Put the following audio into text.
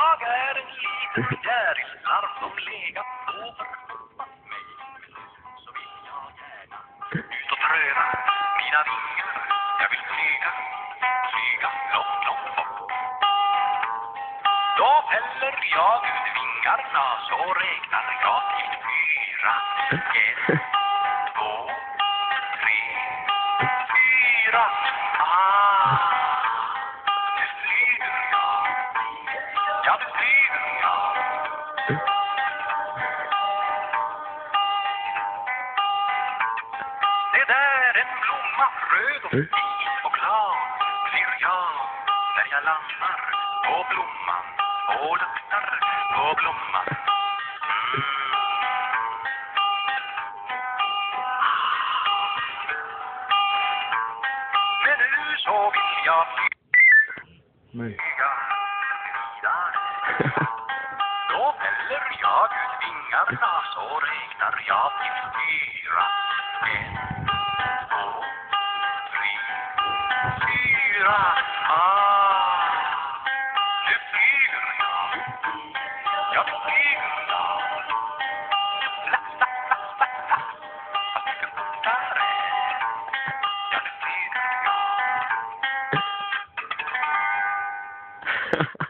Jag är en liten fjärilslarv som legat över mig. Så vill jag gärna ut och pröva mina vingar. Jag vill flyga, flyga långt, långt bort. Då fäller jag ut vingarna så räknar jag till fyra. Ja, nu flyger jag. Det där en blomma, röd och fin och klar blir jag när jag landar på blomman och luktar på blomman. Mm. Men nu så vill jag Nej. flyga. Då fäller jag ut vingarna, så räknar jag till fyra. En, två, tre, fyra. Ah! Nu flyger jag. Jag flyger. La, Ja, nu flyger jag.